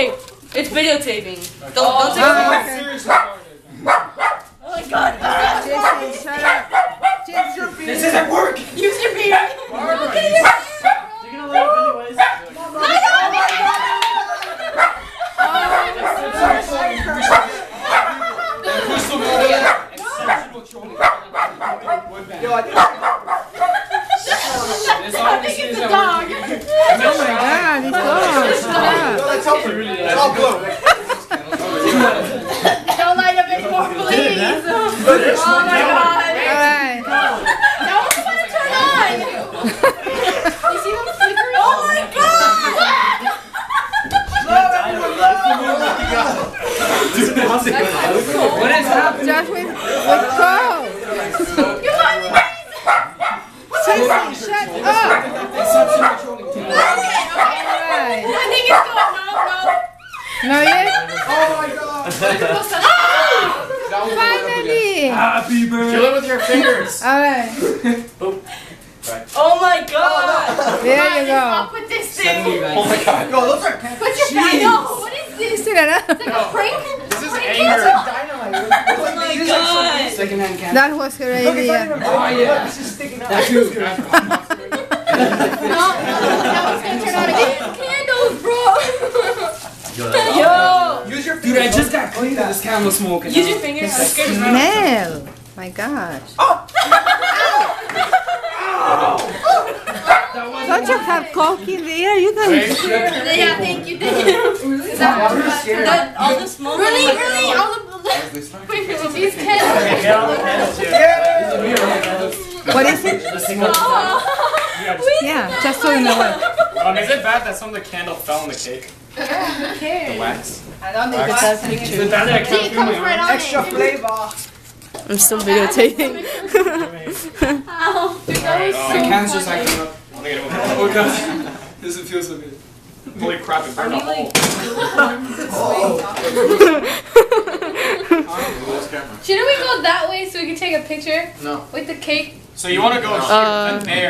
Hey, it's videotaping. Don't, don't oh, take Oh, it. okay. Seriously. Oh my god. Jason, shut up. Jason, This isn't working. Use your beard. Barbara, Look at you- your You're gonna let him anyways. Crystal Moya, exceptional trolling. Yo, I This obviously it's a a dog. oh my god, it's dog. Shut up. Let's help her. It's all blue. Don't light up anymore, please. Oh my god. Alright. That was fun to turn on. You see them flickering? Oh my What is happening? Just with, with god. On, you guys. Jason, shut up. No, no. No? Oh my god. Finally. Happy birthday. Kill it with your fingers. Alright. Oh. oh my god. Oh, there you Up go. with this thing. Oh my god. Yo, those are pen- Put your phone. No. What is this? See that? Like a prank? This is Prank anger. cancel? Oh dynamite. Oh my god. Secondhand camera. That was her Look, it's not even idea. broken. Oh, yeah. Look, It's just sticking out. That feels good. No, no, that one's gonna turn on again. Candles, bro. Yo. Use Dude, I just got clean of this candle smoking. Use your fingers. I'm scared. Smell. My gosh. Oh! Don't you have coke in there? You can. Yeah, thank you, thank you. Is that I'm scared. that all the smoke? Really, really, all the. Wait, these candles. What is it? Yeah, just so you know what. Um, is it bad that some of the candle fell on the cake? The wax? I don't think that's Is it bad that I See, can't it feel comes my right arm? on Extra it. flavor. I'm still videotaping. Ow. Dude, that was My so hand's just funny. acting up. I'm gonna get it Oh god. Doesn't feel so good. Holy crap, it burned a hole. Shouldn't we go that way so we can take a picture? No. With the cake? So you wanna go Uh, there